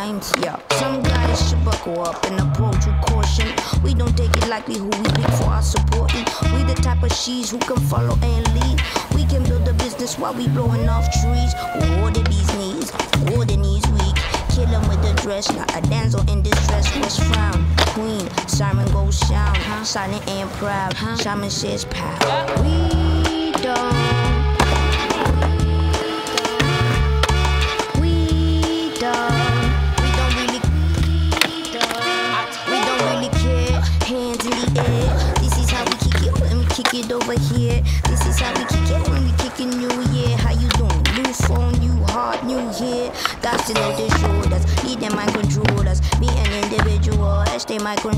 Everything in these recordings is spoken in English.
rhymes. Yeah, some guys should buckle up and approach with caution. We don't take it likely who we pick for our supporting. We the type of she's who can follow and lead. We can build a business while we blowing off trees. Or the bees knees, or the knees weak. Kill 'em with a dress, like a damsel in distress. West frown, queen, siren goes sound. Silent and proud, shaman says pow. We don't.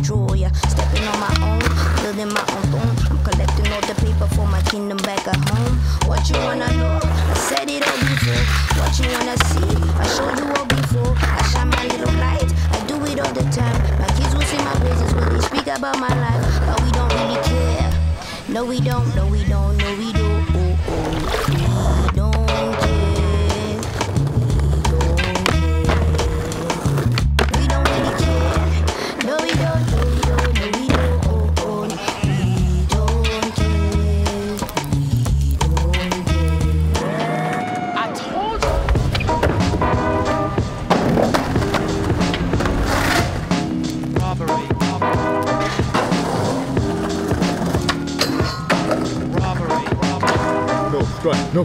Stepping on my own. Building my own throne. I'm collecting all the paper for my kingdom back at home. What you wanna know? I said it all before. What you wanna see? I showed you all before. I shine my little light. I do it all the time. My kids will see my praises when they speak about my life. But we don't really care. No, we don't. No, we don't. No, we do. Robbery. No.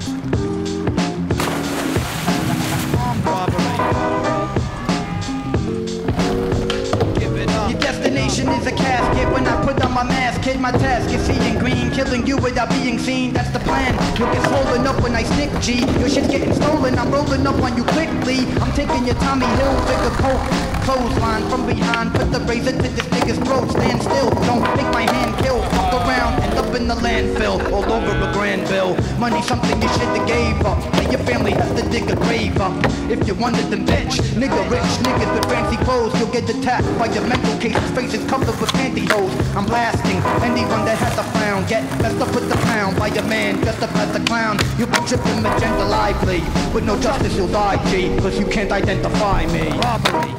Your destination is a casket when I put on my mask. Kid, my task is seeing green, killing you without being seen. That's the plan. You'll get swollen up when I stick G. Your shit's getting stolen. I'm rolling up on you quickly. I'm taking your Tommy Hill figure coat. Clothesline from behind. Put the razor to this nigga's throat. Stand still. Don't make my hand kill. Fuck around. End up in the landfill. All over a grand bill. Money something you should have gave up. Your family has to dig a grave up. If you wanted them bitch. Nigga rich niggas with fancy clothes. You'll get attacked by your mental cases. Faces covered with pantyhose. I'm blasting anyone that has a frown. Get messed up with the pound by a man dressed up as a clown. You'll be tripping magenta lively. With no justice you'll die, G. Cause you can't identify me. Robbery.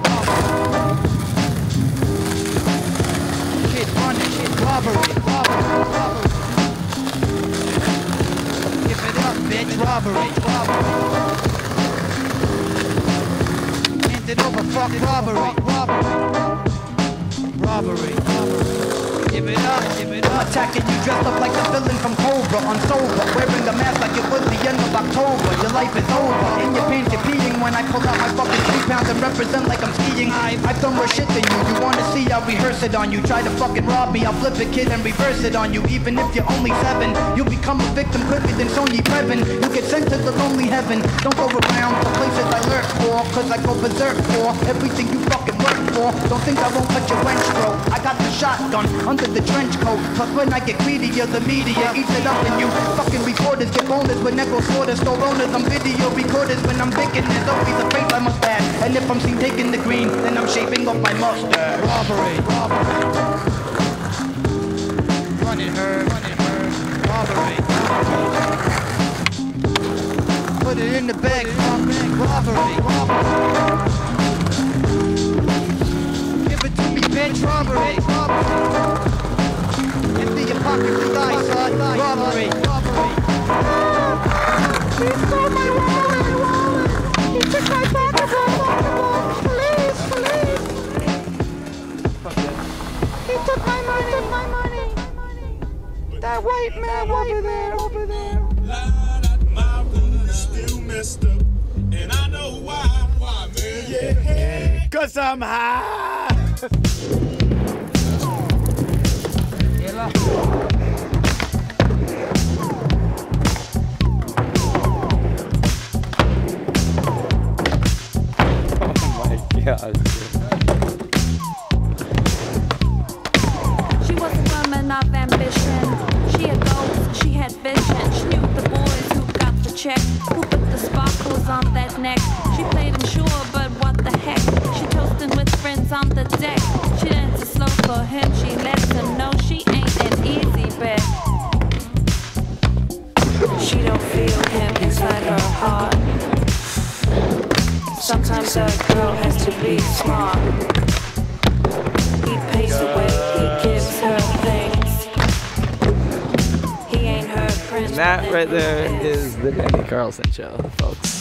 Kid running. Robbery. Robbery. Robbery. Give it up, bitch. Robbery. Robbery. Hand it over, fuck robbery. Robbery. Robbery. Give it up, give it up. I'm attacking you dressed up like the villain from Cobra on sober. Wearing the mask like it was the end of October. Your life is over. In your pants, you're peeing when I pull out my fucking three pounds and represent like I'm skiing. I've, I've done more shit than you. You wanna see, I'll rehearse it on you. Try to fucking rob me, I'll flip a kid and reverse it on you. Even if you're only seven, you'll become a victim quicker than Soon-Yi Previn. You get sent to the lonely heaven. Don't go around the places I lurk for, cause I go berserk for everything you fucking work for. Don't think I won't cut your wench throat. I got the shotgun under the trench coat. Cause when I get greedy, you're the media eats it up and you fucking reporters get bonus when echo sorters, throw owners. I'm video recorders when I'm thinking there's always a face I must add. And if I'm seen taking the green, then I'm shaving off my mustache. Robbery, robbery. Run it, her, run it, her. Robbery, robbery. Put it in the bag, robbery, robbery. Give That white man over there, over there. My room is still messed up, and I know why. Why, man? Yeah. Cause I'm high. check. Who put the sparkles on that neck? She played him sure, but what the heck? She toasting with friends on the deck. She dances slow for him. She lets him know she ain't an easy bet. She don't feel him inside her heart. Sometimes a girl has to be smart. that right there is the Dannie Carlsen show, folks.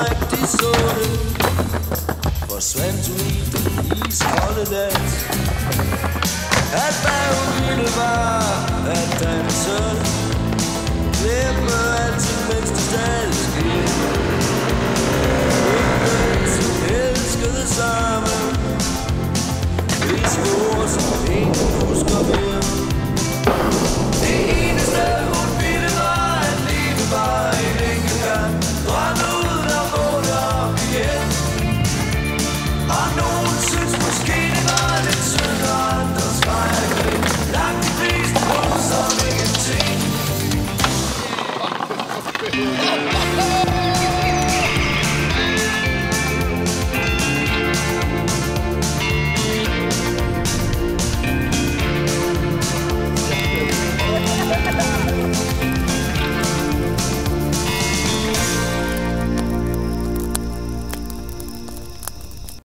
like disorder. For Sven to leave these holidays At Bauerwiedelbar, at Tanzern Glimmer at the next days